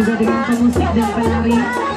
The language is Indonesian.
juga dengan pemusik dan penari.